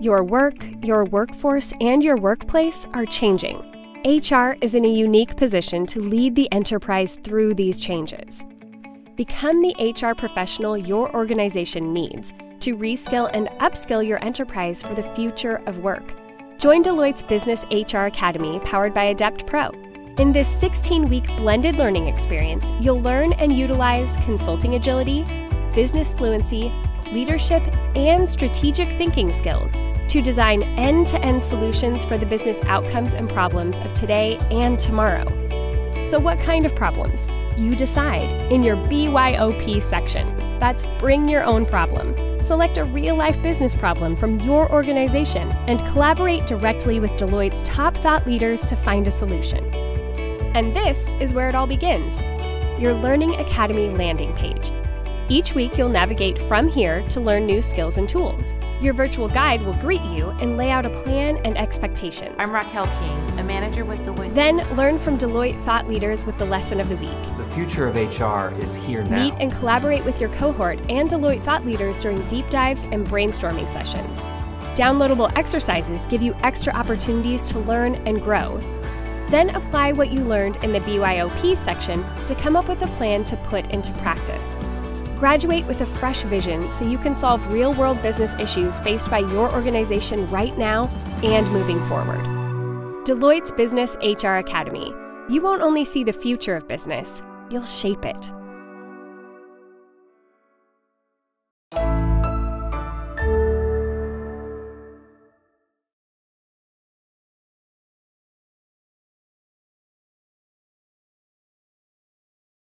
Your work, your workforce, and your workplace are changing. HR is in a unique position to lead the enterprise through these changes. Become the HR professional your organization needs to reskill and upskill your enterprise for the future of work. Join Deloitte's Business HR Academy powered by AdeptPro. In this 16 week blended learning experience, you'll learn and utilize consulting agility, business fluency, leadership, and strategic thinking skills to design end to end solutions for the business outcomes and problems of today and tomorrow. So, what kind of problems? You decide in your BYOP section. That's Bring Your Own Problem. Select a real life business problem from your organization and collaborate directly with Deloitte's top thought leaders to find a solution. And this is where it all begins your Learning Academy landing page. Each week, you'll navigate from here to learn new skills and tools. Your virtual guide will greet you and lay out a plan and expectations. I'm Raquel King, a manager with Deloitte. Then learn from Deloitte thought leaders with the lesson of the week. The future of HR is here now. Meet and collaborate with your cohort and Deloitte thought leaders during deep dives and brainstorming sessions. Downloadable exercises give you extra opportunities to learn and grow. Then apply what you learned in the BYOP section to come up with a plan to put into practice. Graduate with a fresh vision so you can solve real world business issues faced by your organization right now and moving forward. Deloitte's Business HR Academy. You won't only see the future of business, you'll shape it.